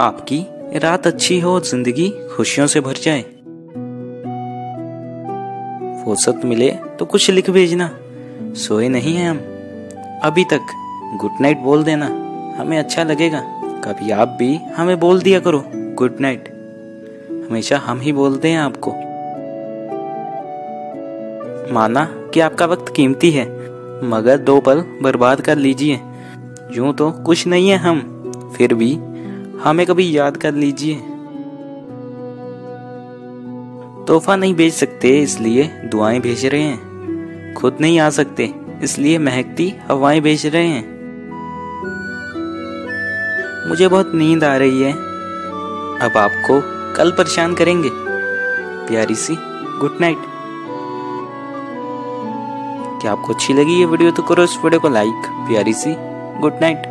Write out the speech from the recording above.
आपकी रात अच्छी हो, ज़िंदगी खुशियों से भर जाए। फुर्सत मिले तो कुछ लिख भेजना। सोए नहीं हैं हम। अभी तक गुड नाइट बोल देना। हमें अच्छा लगेगा। कभी आप भी हमें बोल दिया करो गुड नाइट हमेशा हम ही बोलते हैं आपको। माना कि आपका वक्त कीमती है, मगर दो पल बर्बाद कर लीजिए। यूँ तो कुछ नहीं है हम, फिर भी हमें कभी याद कर लीजिए। तोहफा नहीं भेज सकते, इसलिए दुआएँ भेज रहे हैं। खुद नहीं आ सकते, इसलिए महकती हवाएँ भेज रहे हैं। मुझे बहुत नींद आ रही है। अब आपको कल परेशान करेंगे। प्यारी सी गुड नाइट क्या आपको अच्छी लगी ये वीडियो तो करो इस वीडियो को लाइक प्यारी सी गुड नाइट